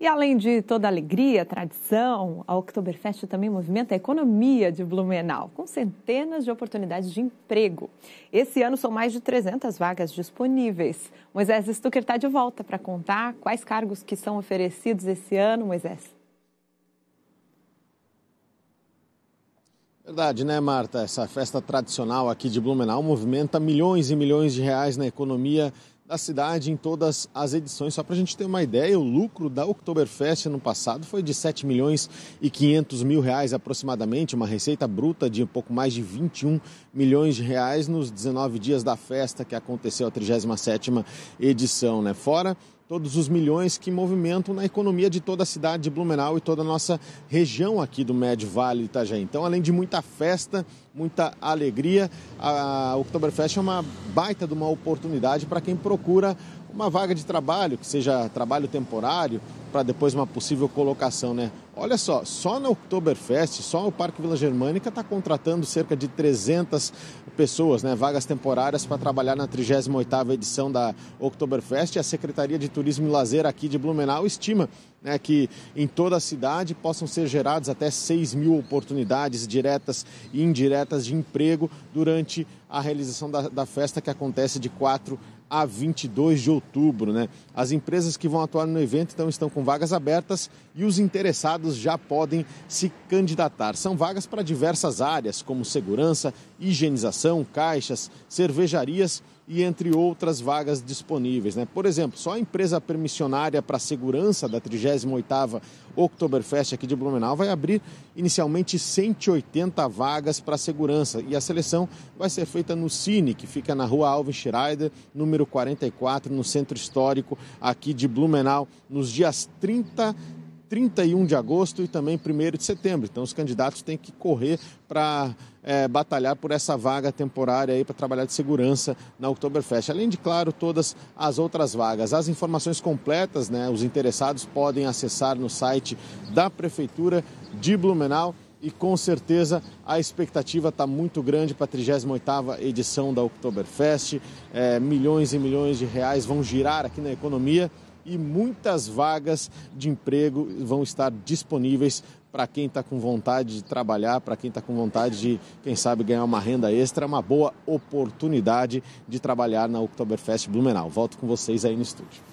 E além de toda a alegria, tradição, a Oktoberfest também movimenta a economia de Blumenau, com centenas de oportunidades de emprego. Esse ano são mais de 300 vagas disponíveis. Moisés Stucker está de volta para contar quais cargos que são oferecidos esse ano, Moisés. Verdade, né, Marta? Essa festa tradicional aqui de Blumenau movimenta milhões e milhões de reais na economia da cidade em todas as edições. Só para a gente ter uma ideia, o lucro da Oktoberfest no passado foi de 7 milhões e 500 mil reais aproximadamente, uma receita bruta de um pouco mais de 21 milhões de reais nos 19 dias da festa que aconteceu a 37ª edição, né? Fora todos os milhões que movimentam na economia de toda a cidade de Blumenau e toda a nossa região aqui do Médio Vale Itajaí. Então, além de muita festa, muita alegria, a Oktoberfest é uma baita de uma oportunidade para quem procura uma vaga de trabalho, que seja trabalho temporário, para depois uma possível colocação, né? Olha só, só na Oktoberfest, só o Parque Vila Germânica está contratando cerca de 300 pessoas, né, vagas temporárias para trabalhar na 38ª edição da Oktoberfest. A Secretaria de Turismo e Lazer aqui de Blumenau estima né, que em toda a cidade possam ser geradas até 6 mil oportunidades diretas e indiretas de emprego durante a realização da, da festa que acontece de 4 a 22 de outubro. Né? As empresas que vão atuar no evento então estão com vagas abertas e os interessados já podem se candidatar. São vagas para diversas áreas, como segurança, higienização, caixas, cervejarias e entre outras vagas disponíveis. Né? Por exemplo, só a empresa permissionária para a segurança da 38ª Oktoberfest aqui de Blumenau vai abrir inicialmente 180 vagas para segurança e a seleção vai ser feita no Cine, que fica na rua Alvin Schreider, número 44, no centro histórico aqui de Blumenau, nos dias 30 31 de agosto e também 1 de setembro. Então, os candidatos têm que correr para é, batalhar por essa vaga temporária aí para trabalhar de segurança na Oktoberfest. Além de, claro, todas as outras vagas. As informações completas, né, os interessados podem acessar no site da Prefeitura de Blumenau. E com certeza a expectativa está muito grande para a 38ª edição da Oktoberfest. É, milhões e milhões de reais vão girar aqui na economia e muitas vagas de emprego vão estar disponíveis para quem está com vontade de trabalhar, para quem está com vontade de, quem sabe, ganhar uma renda extra, uma boa oportunidade de trabalhar na Oktoberfest Blumenau. Volto com vocês aí no estúdio.